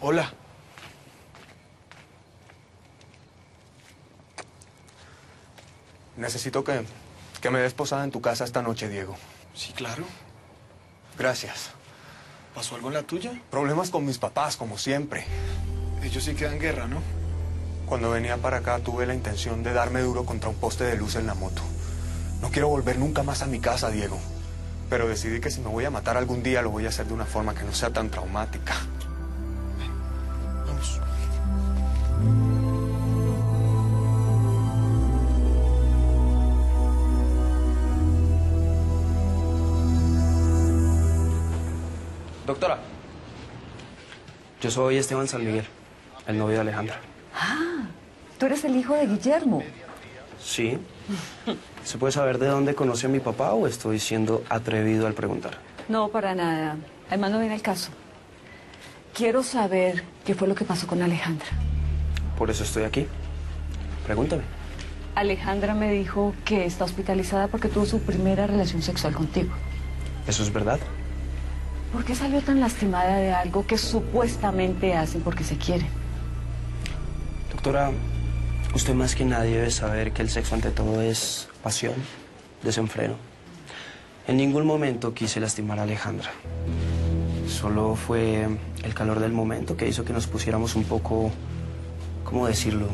Hola. Necesito que, que me des posada en tu casa esta noche, Diego. Sí, claro. Gracias. ¿Pasó algo en la tuya? Problemas con mis papás, como siempre. Ellos sí quedan en guerra, ¿no? Cuando venía para acá tuve la intención de darme duro contra un poste de luz en la moto. No quiero volver nunca más a mi casa, Diego. Pero decidí que si me voy a matar algún día lo voy a hacer de una forma que no sea tan traumática. Doctora, yo soy Esteban San Miguel, el novio de Alejandra. Ah, tú eres el hijo de Guillermo. Sí. ¿Se puede saber de dónde conoce a mi papá o estoy siendo atrevido al preguntar? No, para nada. Además no viene el caso. Quiero saber qué fue lo que pasó con Alejandra. Por eso estoy aquí. Pregúntame. Alejandra me dijo que está hospitalizada porque tuvo su primera relación sexual contigo. ¿Eso es verdad? ¿Por qué salió tan lastimada de algo que supuestamente hacen porque se quieren? Doctora, usted más que nadie debe saber que el sexo ante todo es pasión, desenfreno. En ningún momento quise lastimar a Alejandra. Solo fue el calor del momento que hizo que nos pusiéramos un poco, ¿cómo decirlo?,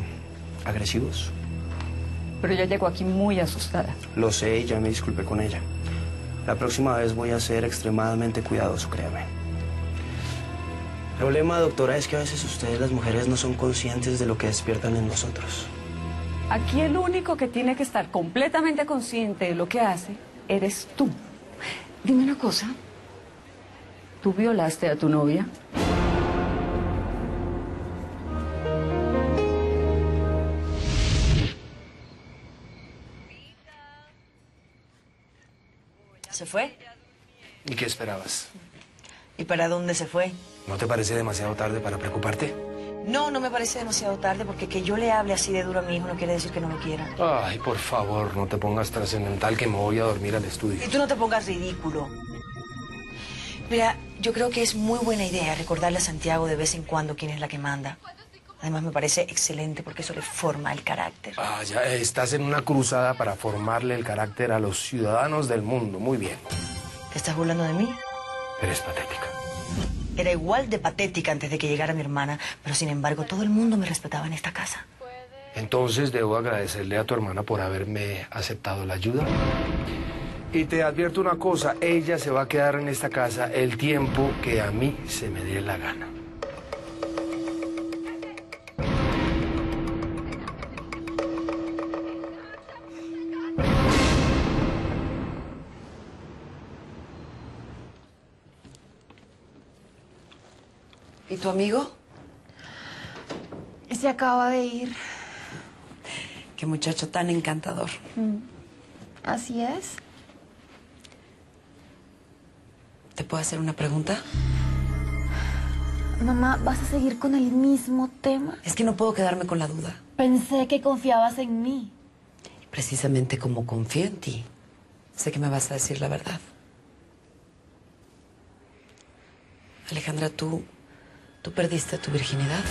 agresivos. Pero ella llegó aquí muy asustada. Lo sé y ya me disculpé con ella. La próxima vez voy a ser extremadamente cuidadoso, créame. El problema, doctora, es que a veces ustedes las mujeres no son conscientes de lo que despiertan en nosotros. Aquí el único que tiene que estar completamente consciente de lo que hace eres tú. Dime una cosa. ¿Tú violaste a tu novia? ¿Se fue? ¿Y qué esperabas? ¿Y para dónde se fue? ¿No te parece demasiado tarde para preocuparte? No, no me parece demasiado tarde porque que yo le hable así de duro a mi hijo no quiere decir que no lo quiera. Ay, por favor, no te pongas trascendental que me voy a dormir al estudio. Y tú no te pongas ridículo. Mira, yo creo que es muy buena idea recordarle a Santiago de vez en cuando quién es la que manda. Además me parece excelente porque eso le forma el carácter. Ah, ya eh, estás en una cruzada para formarle el carácter a los ciudadanos del mundo. Muy bien. ¿Te estás burlando de mí? Eres patética. Era igual de patética antes de que llegara mi hermana, pero sin embargo todo el mundo me respetaba en esta casa. Entonces debo agradecerle a tu hermana por haberme aceptado la ayuda. Y te advierto una cosa, ella se va a quedar en esta casa el tiempo que a mí se me dé la gana. ¿Y tu amigo? Se acaba de ir. Qué muchacho tan encantador. Así es. ¿Te puedo hacer una pregunta? Mamá, ¿vas a seguir con el mismo tema? Es que no puedo quedarme con la duda. Pensé que confiabas en mí. Precisamente como confío en ti, sé que me vas a decir la verdad. Alejandra, tú, tú perdiste tu virginidad.